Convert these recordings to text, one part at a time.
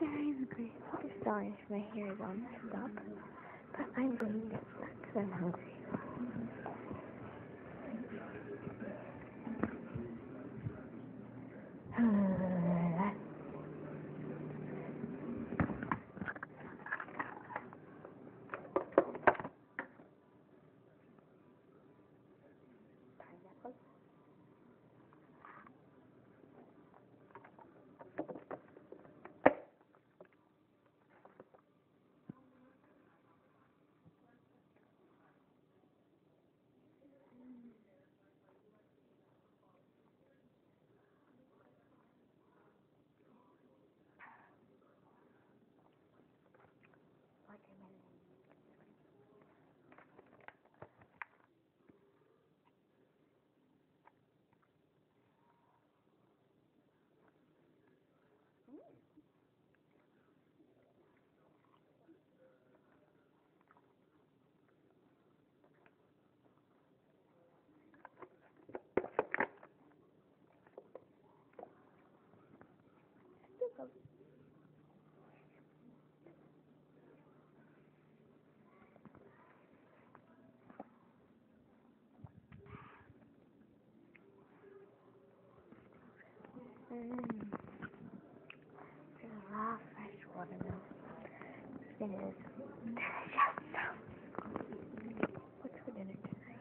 guys, Grace. I'm sorry if my hair is all messed up, but I'm going to get snack because I'm hungry. Pineapple. Watermelon. Mm. Lot of fresh. It is. What's for dinner tonight?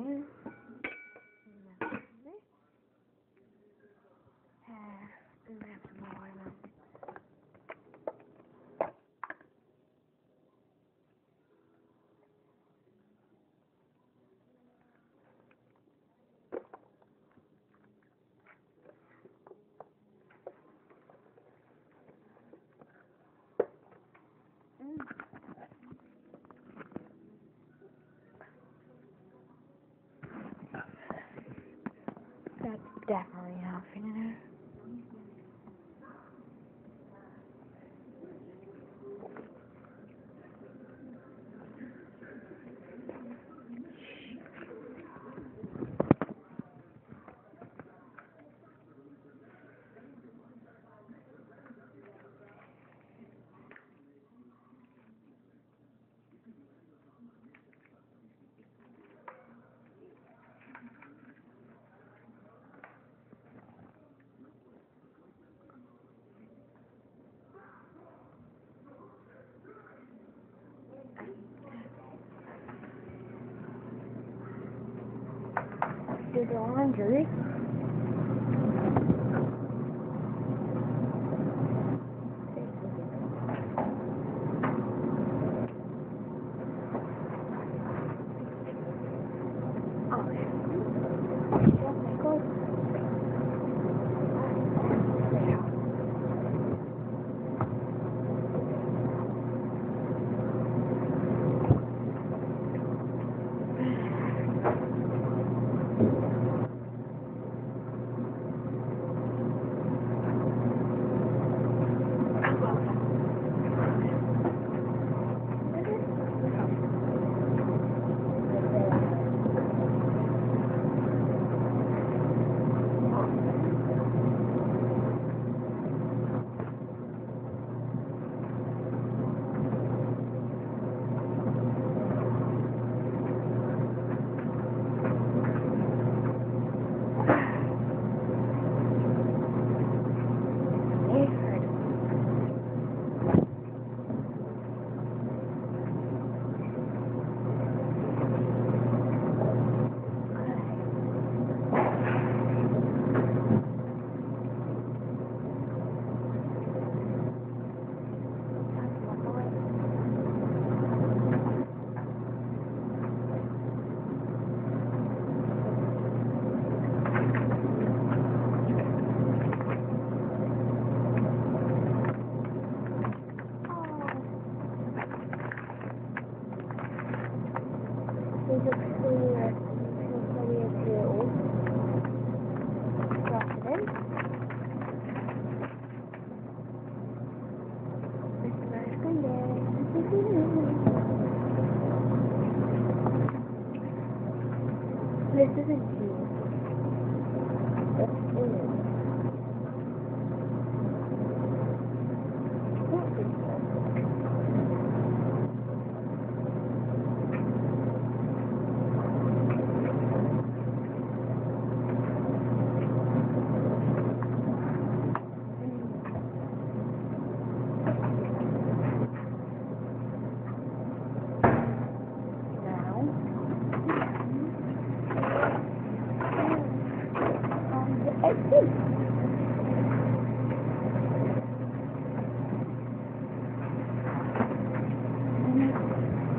Mm. Uh, I'm gonna have some more watermelon. Mm. That's definitely enough in there. Do the laundry.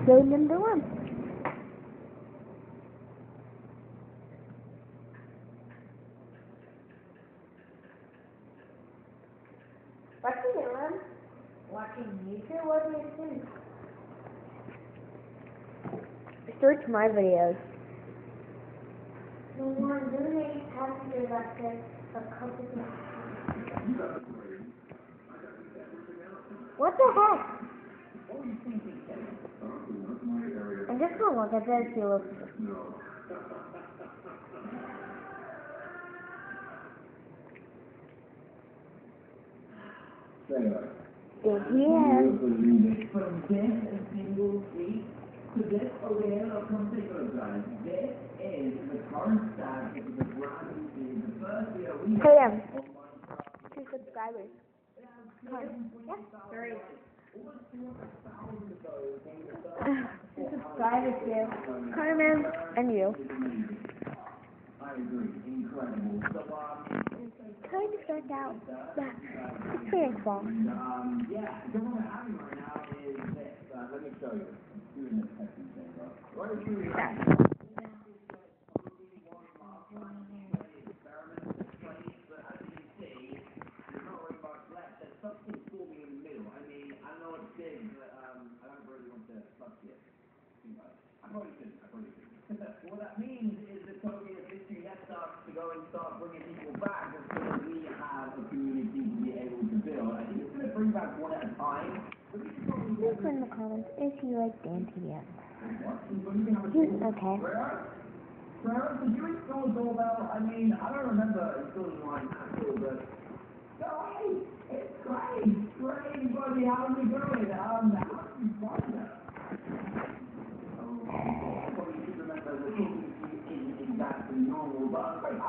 Episode number one. What you doing? Watching YouTube? What do you think? Search my videos. The one donate passenger lecture of company. What the heck? I'm just gonna look at this. See what. Thank you. From this a single seat to this arena of particular guys. This is the current status of the brand new The first year we Pay them. Two subscribers. Yeah. Three. Two subscribers too. Carmen and you. I agree, incredible. So um Kind of stressed out, but it's manageable. um yeah, the one we're having right now is this. Uh, let me show you. Doing this testing thing, bro. Why don't you something forming in the middle. I mean, I know it's big, but um, I don't really want to touch it too much. I probably shouldn't. what that means is that Toby has literally left us to go and start bringing people back soon as we have a community to be able to build. I think it's going to bring back one at a time. Put in the comments if you like Dan a Okay. Sarah? Did you install a doorbell? I mean, I don't remember installing one at all, but... No, it's great, great, buddy, how's it going? Um, how did you find that? Oh, I probably should remember that talking to you isn't exactly normal, but I'm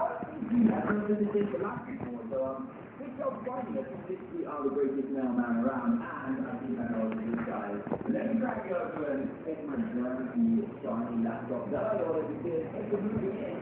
I don't visited the last before, so, um, good job finding us, literally are the greatest mailman around, and I think I know this guy. Let me drag you over and take my journey shiny laptop. That I ordered because it's a movie